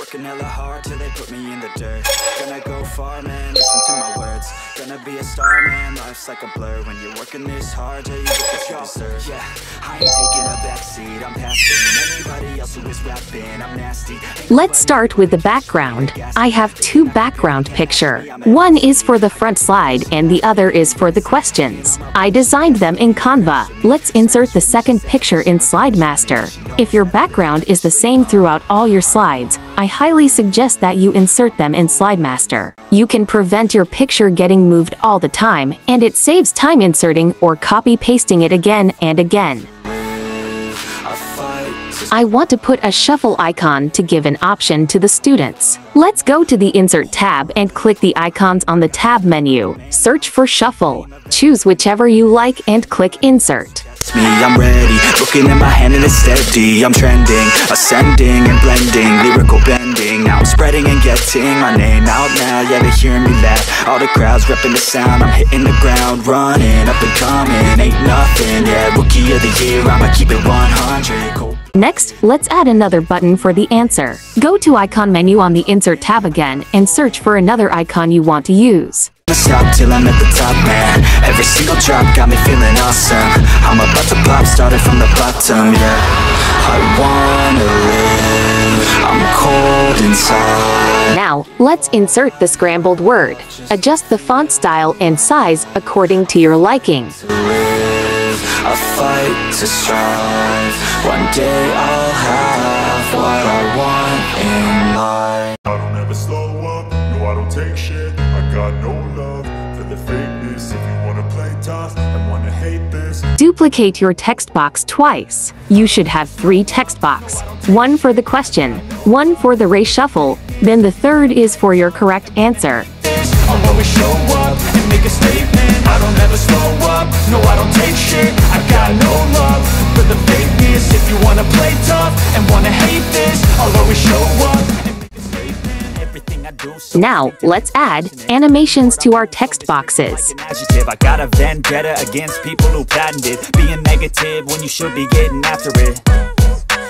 Working hella hard till they put me in the dirt. Gonna go far, man, listen to my words. Gonna be a star, man, life's like a blur. When you're working this hard, till you get what you deserve. Yeah, I ain't taking a backseat, I'm passing. Anybody else who is rapping, I'm nasty. Let's start with the background. I have two background picture. One is for the front slide and the other is for the questions. I designed them in Canva. Let's insert the second picture in Slide Master. If your background is the same throughout all your slides, I highly suggest that you insert them in Slide Master. You can prevent your picture getting moved all the time, and it saves time inserting or copy pasting it again and again. I want to put a shuffle icon to give an option to the students. Let's go to the Insert tab and click the icons on the tab menu. Search for Shuffle. Choose whichever you like and click Insert. Me, I'm ready. Looking at my hand and it's steady. I'm trending, ascending and blending, lyrical bending. Now I'm spreading and getting my name out now. Yeah, they hearing me laugh. All the crowds repping the sound. I'm hitting the ground, running up and coming. Ain't nothing, yeah. Rookie of the year, I'ma keep it 100. Cool. Next, let's add another button for the answer. Go to Icon menu on the Insert tab again and search for another icon you want to use. Stop till I'm at the top, man. Every single drop got me feeling awesome. I'm about to pop, started from the bottom, yeah. I wanna live, I'm cold inside. Now, let's insert the scrambled word. Adjust the font style and size according to your liking. I fight to strive. One day I'll have what I want Duplicate your text box twice. You should have three text box. One for the question, one for the reshuffle, then the third is for your correct answer. I got no love for the fakeness If you wanna play tough and wanna hate this Now, let's add animations to our text boxes. I got a vendetta against people who patented Being negative when you should be getting after it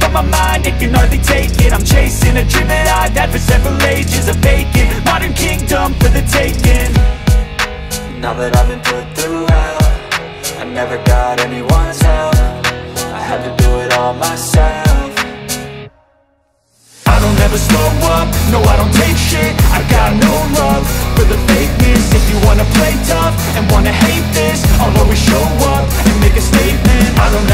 but my mind, it can hardly take it. I'm chasing a dream that I've had for several ages A vacant, modern kingdom for the taking. Now that I've been put through hell I never got anyone's help. I had to do it all myself. I don't ever slow up, no I don't take shit. I got no love for the fakeness. If you wanna play tough and wanna hate this I'll always show up and make a statement. I don't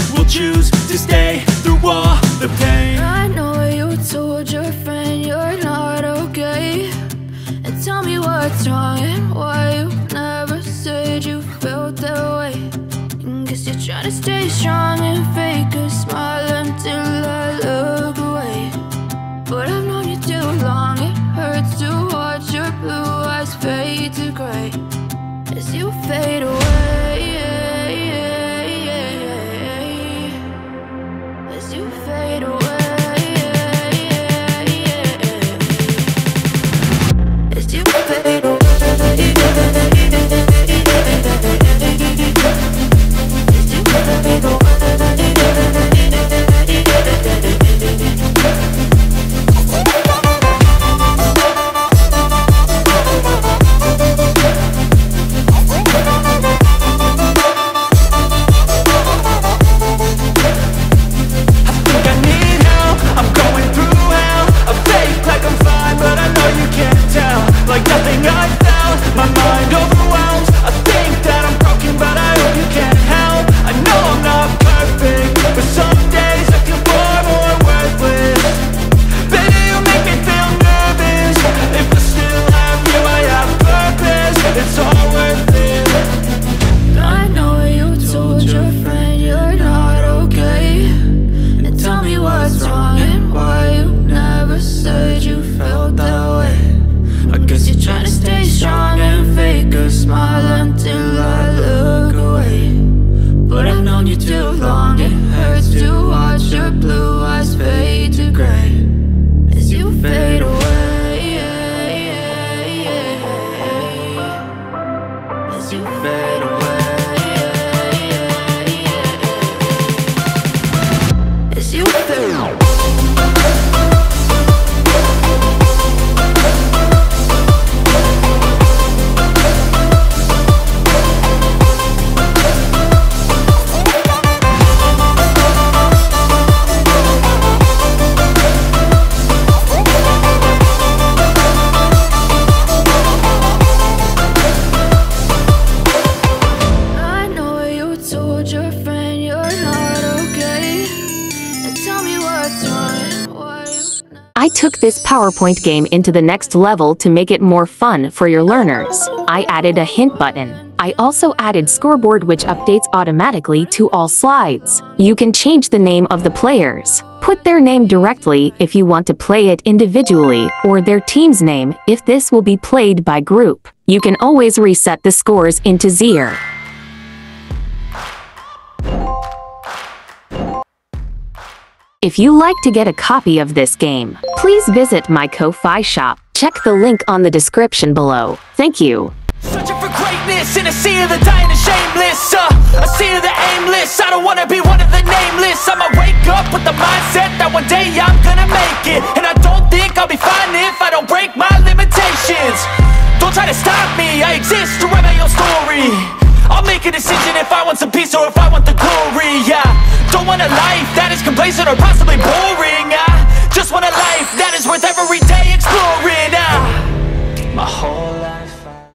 choose to stay through all the pain I know you told your friend you're not okay. And tell me what's wrong and why you never said you felt that way. And guess you're trying to stay strong and fake a smile until I look away. But I've known you too long, it hurts to watch your blue eyes fade to gray as you fade away. Too long, it hurts to watch your blue took this PowerPoint game into the next level to make it more fun for your learners. I added a hint button. I also added scoreboard which updates automatically to all slides. You can change the name of the players. Put their name directly if you want to play it individually, or their team's name if this will be played by group. You can always reset the scores into zero. If you like to get a copy of this game, please visit my Ko-Fi shop. Check the link on the description below. Thank you. Searching for greatness in a sea of the dying and shameless uh, A sea of the aimless, I don't wanna be one of the nameless I'ma wake up with the mindset that one day I'm gonna make it And I don't think I'll be fine if I don't break my limitations Don't try to stop me I exist to write my own story I'll make a decision if I want some peace or if I want the glory Yeah, don't want a life Places are possibly boring.